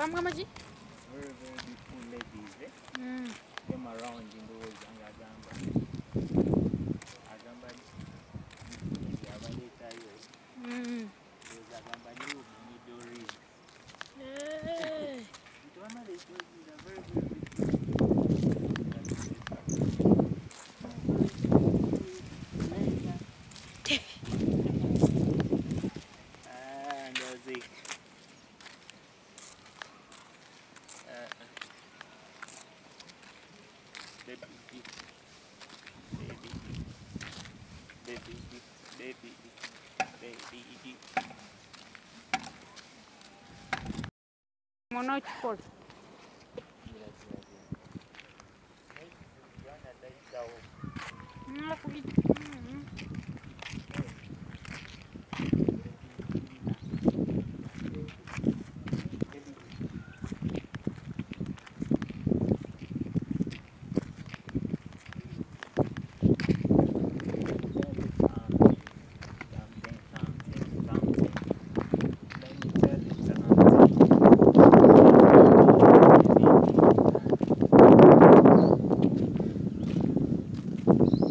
bambwa amagi very very beautiful ladies eh? Mm. around baby, baby, baby. Monocipol. Nu a fugit.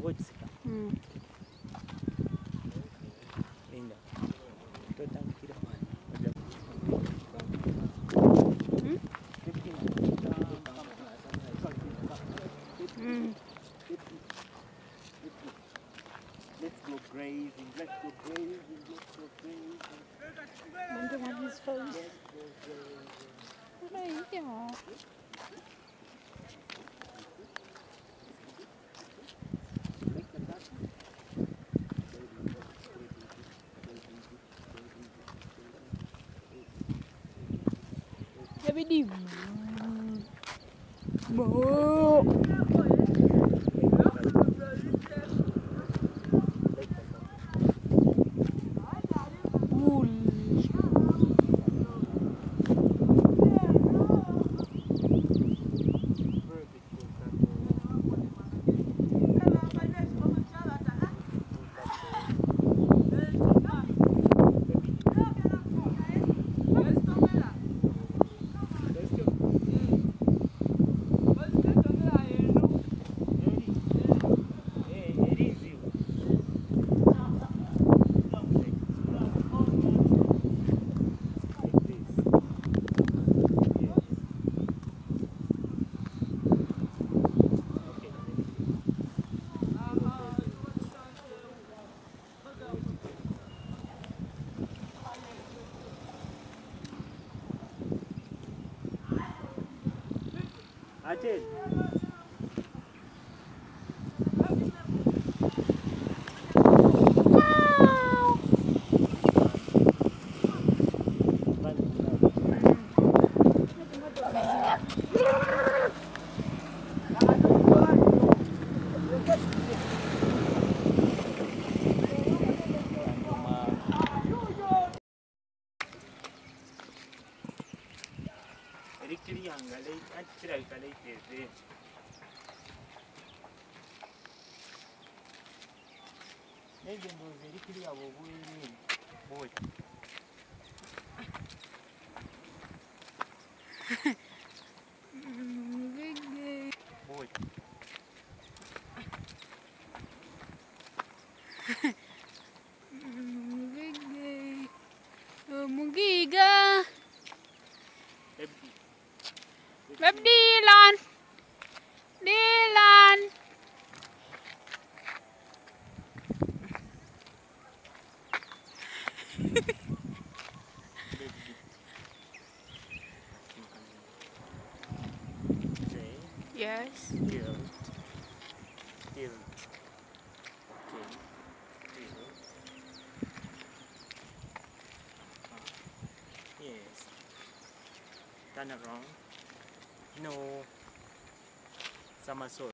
Mm. Mm. Let's go grazing, let's go grazing, let's go grazing. Wonder what his face. Right, yeah. Baby D. Moo. Adil. Elektriyan galeyt, entkiray galeyt verdi. Ne diyorsun bu elektriya bu bu elin boy. Yes Tilt. Tilt. Okay. Tilt. Yes. Turn around. No. Somersault.